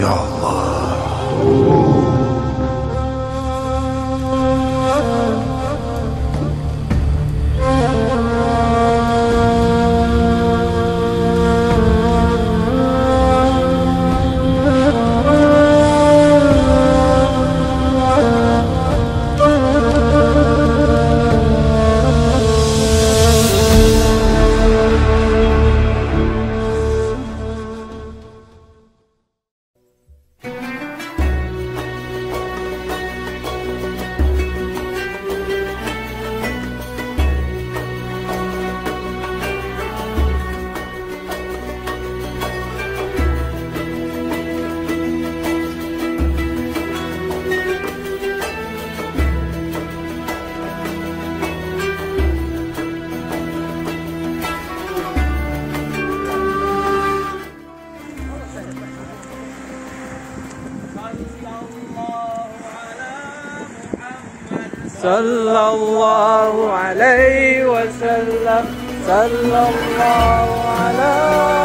يا الله صلى الله عليه وسلم. صلى الله على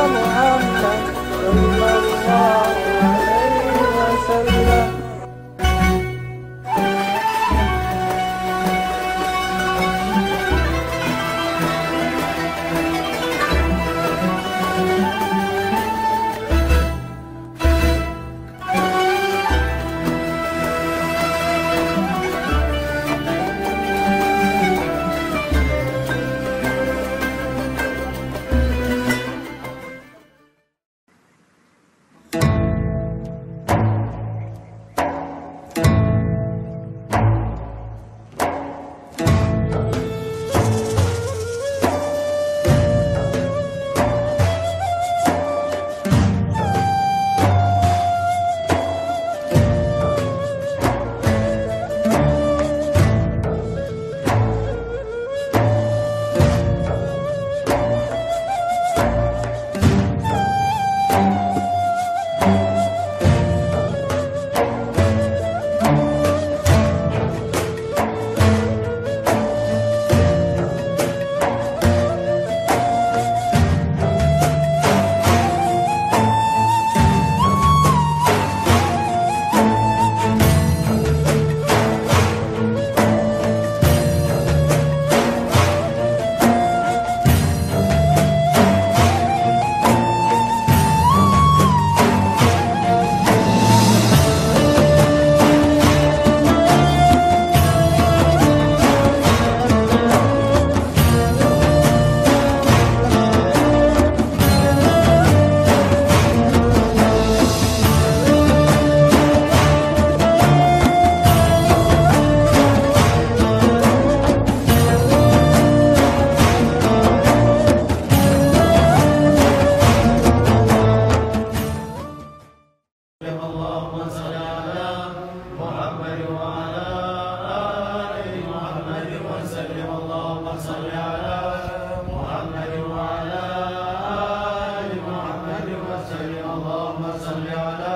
اللهم صل على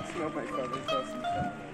That's not my father's.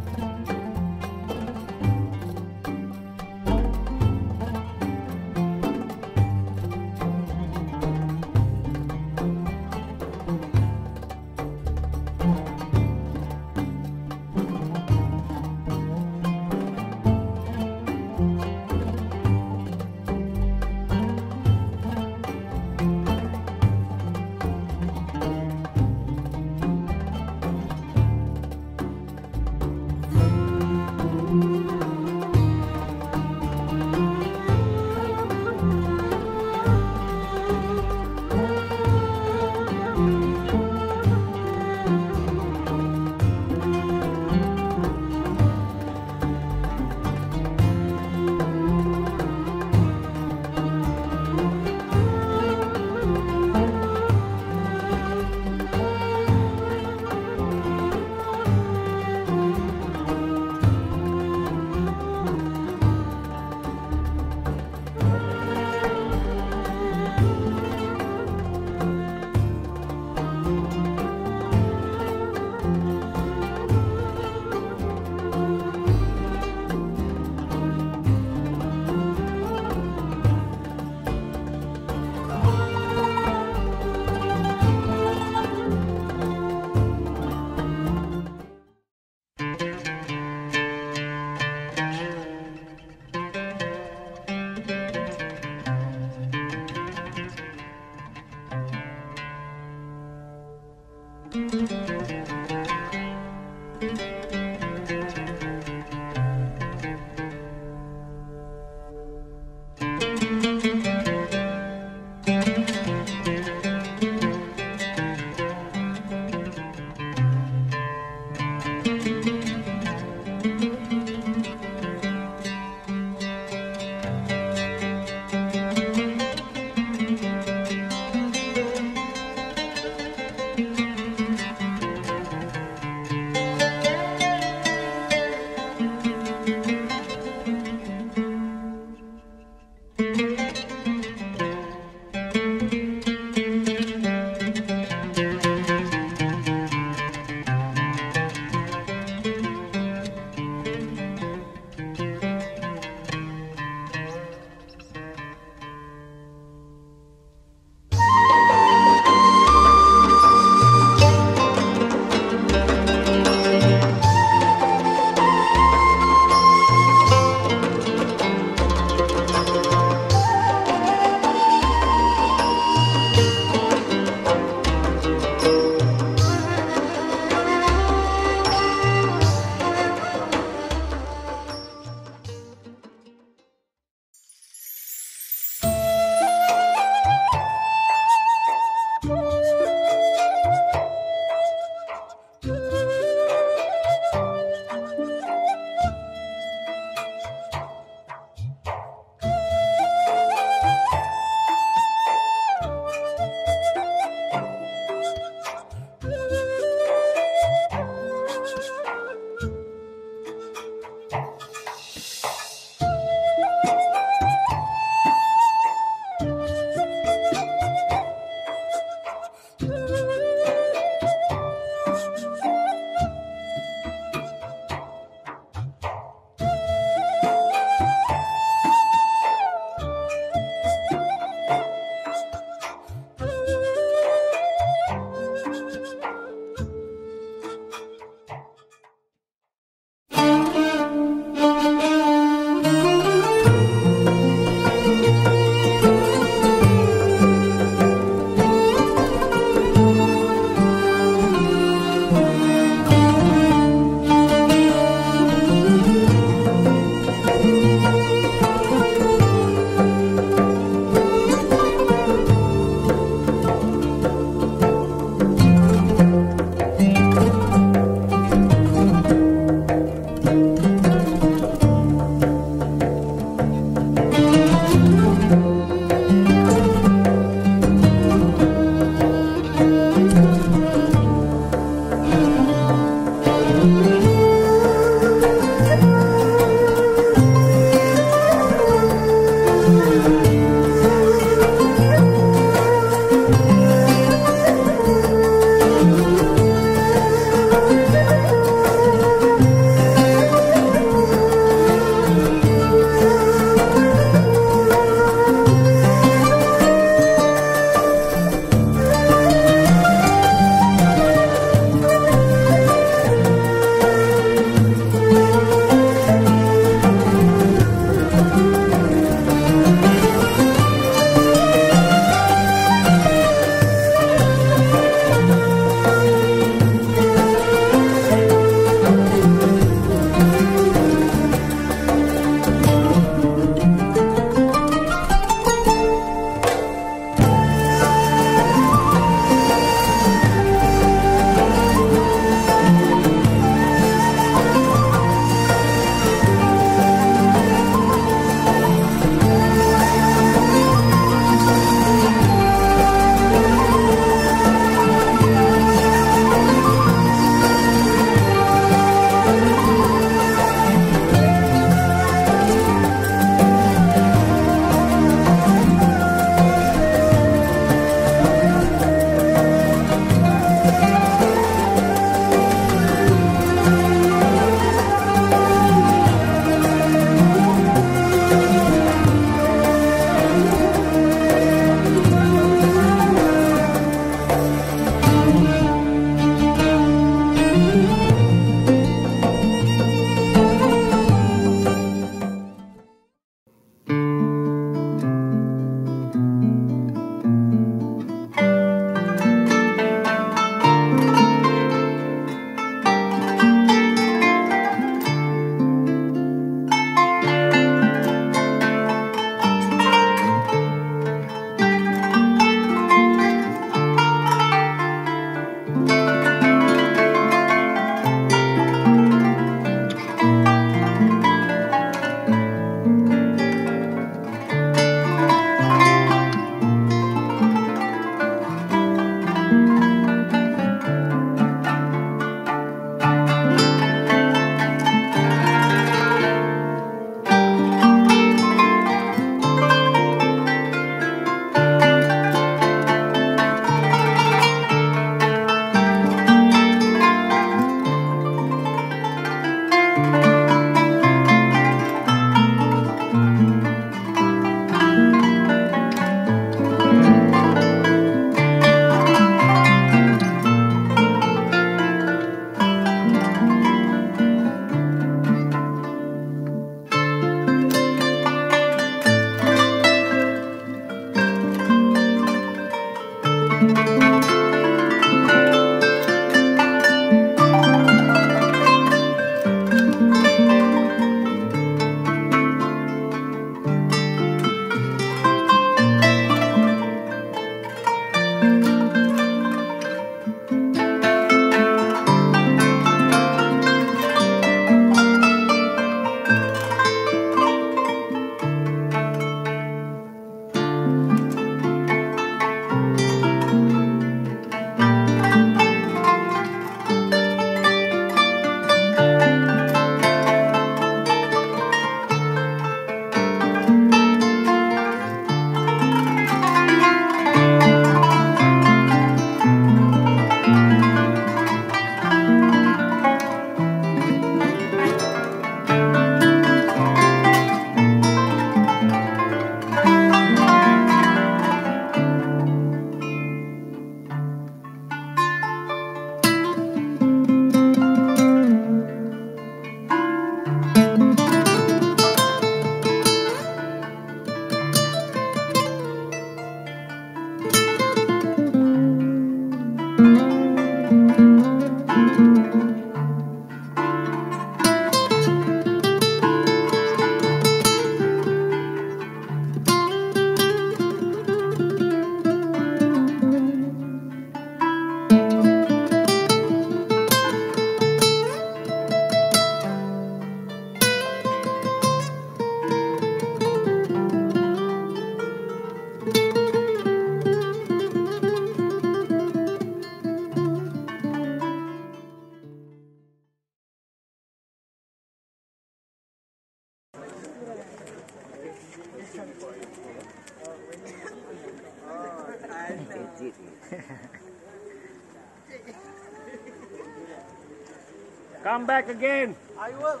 Come back again. I will.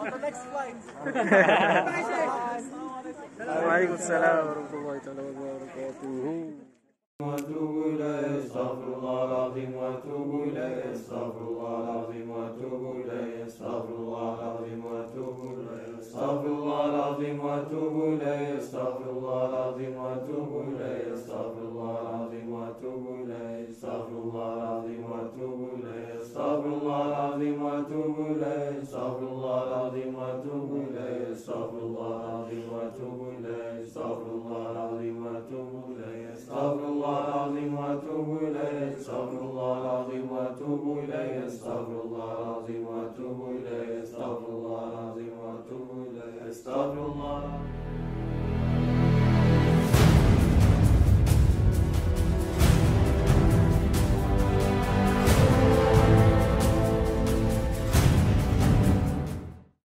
On the next flight. وعليكم السلام ورحمة الله تعالى وبركاته. واتوب إليه استغفر الله العظيم. واتوب إليه استغفر الله العظيم. واتوب إليه استغفر الله العظيم. واتوب إليه استغفر الله العظيم. واتوب إليه استغفر الله العظيم. واتوب إليه استغفر الله العظيم. واتوب إليه استغفر الله العظيم. العظيم وأتوب إليه استغفر الله العظيم وأتوب إليه استغفر الله العظيم وأتوب إليه استغفر